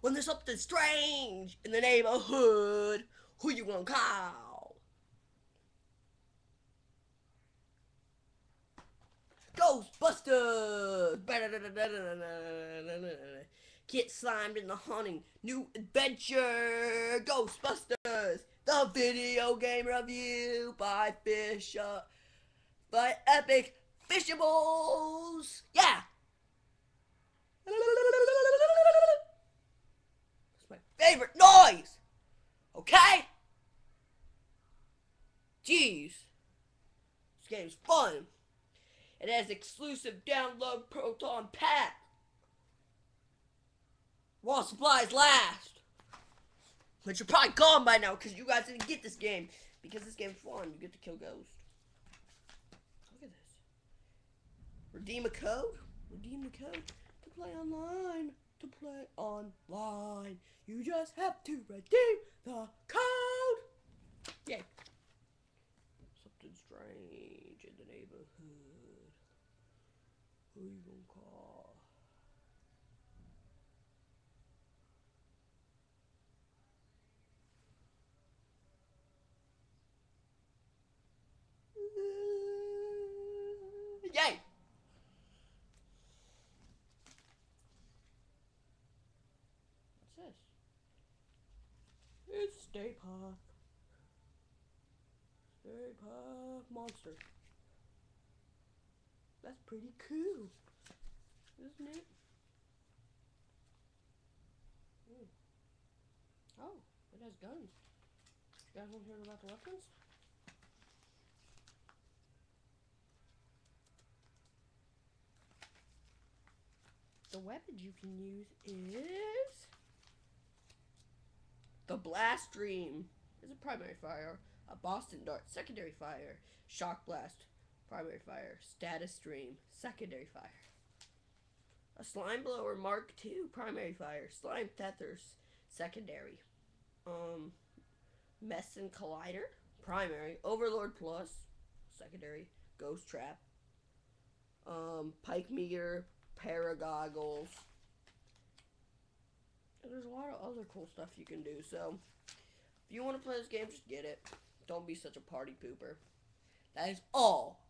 when there's something strange in the neighborhood, who you gonna call? Ghostbusters! Get slimed in the haunting new adventure! Ghostbusters! The video game review by Fisher by Epic Fishables! Yeah! Jeez. This game's fun. It has exclusive download Proton Pack. While supplies last. But you're probably gone by now because you guys didn't get this game. Because this game's fun. You get to kill ghosts. Look at this. Redeem a code. Redeem the code to play online. To play online. You just have to redeem the code. Yay. Something strange in the. Who you gonna call? Yay! What's this? It's Stay Puft. Stay Puft Monster. That's pretty cool, isn't it? Hmm. Oh, it has guns. You guys want to hear about the weapons? The weapons you can use is the blast stream is a primary fire, a Boson dart secondary fire, shock blast primary fire, stasis stream. Secondary fire, a slime blower Mark II primary fire, slime tethers. Secondary, um, Meson collider. Primary, Overload Pulse. Secondary, ghost trap, um, pike meter. Paragoggles. And there's a lot of other cool stuff you can do. So, if you want to play this game, just get it. Don't be such a party pooper. That is all